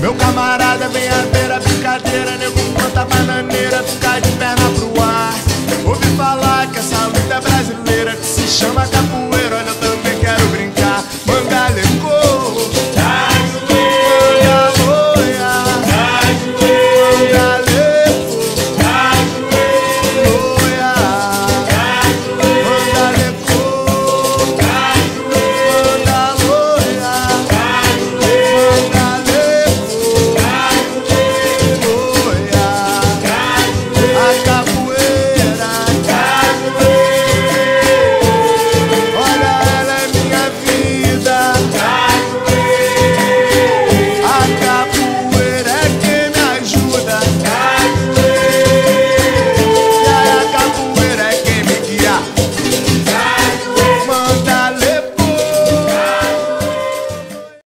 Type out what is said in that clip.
Meu camarada vem a ver a brincadeira, nego planta bananeira, fica de perna pro. I